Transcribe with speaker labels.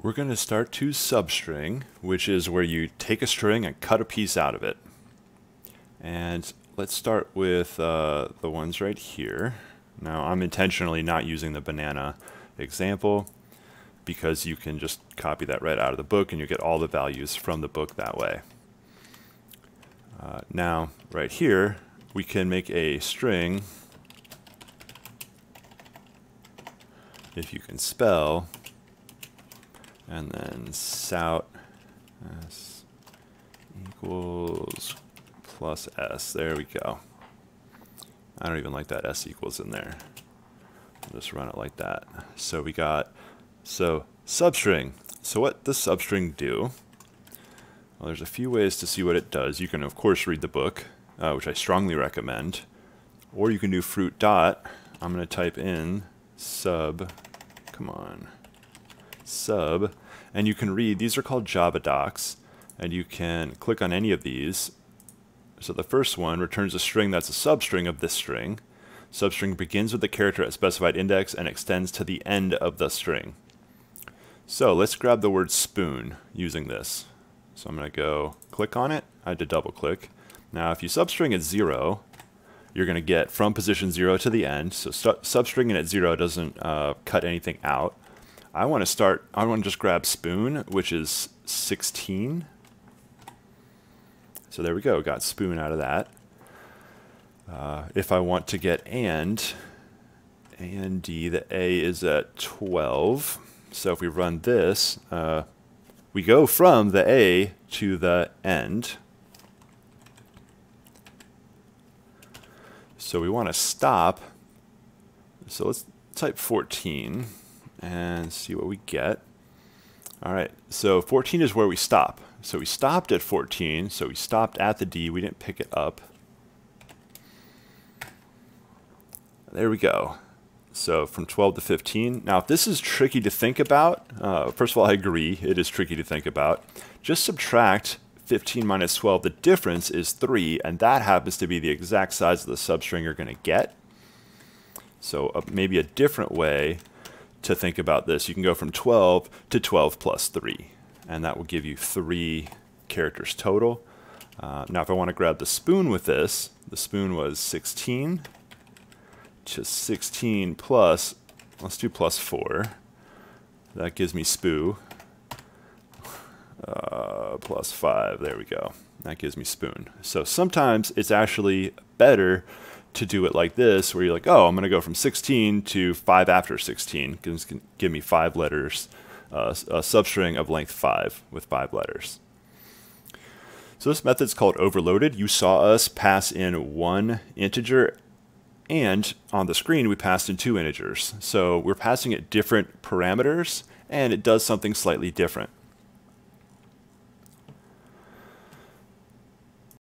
Speaker 1: We're going to start to substring, which is where you take a string and cut a piece out of it. And let's start with uh, the ones right here. Now I'm intentionally not using the banana example because you can just copy that right out of the book and you get all the values from the book that way. Uh, now right here we can make a string if you can spell and then sout s equals plus s. There we go. I don't even like that s equals in there. I'll just run it like that. So we got, so substring. So what does substring do? Well, there's a few ways to see what it does. You can, of course, read the book, uh, which I strongly recommend. Or you can do fruit dot. I'm going to type in sub, come on, sub, and you can read, these are called Java docs, and you can click on any of these. So the first one returns a string that's a substring of this string. Substring begins with the character at specified index and extends to the end of the string. So let's grab the word spoon using this. So I'm going to go click on it. I had to double click. Now if you substring at 0, you're going to get from position 0 to the end. So substringing at 0 doesn't uh, cut anything out. I want to start, I want to just grab spoon, which is 16. So there we go, got spoon out of that. Uh, if I want to get and, and D, the A is at 12. So if we run this, uh, we go from the A to the end. So we want to stop. So let's type 14 and see what we get. All right, so 14 is where we stop. So we stopped at 14, so we stopped at the D, we didn't pick it up. There we go. So from 12 to 15. Now, if this is tricky to think about, uh, first of all, I agree, it is tricky to think about. Just subtract 15 minus 12. The difference is 3, and that happens to be the exact size of the substring you're going to get. So uh, maybe a different way to think about this. You can go from 12 to 12 plus 3, and that will give you three characters total. Uh, now, if I want to grab the spoon with this, the spoon was 16 to 16 plus, let's do plus 4. That gives me spoo. Uh, plus 5, there we go. That gives me spoon. So sometimes it's actually better to do it like this, where you're like, oh, I'm going to go from 16 to 5 after 16. Give, give me 5 letters, uh, a substring of length 5 with 5 letters. So this method is called overloaded. You saw us pass in one integer and on the screen we passed in two integers. So we're passing it different parameters and it does something slightly different.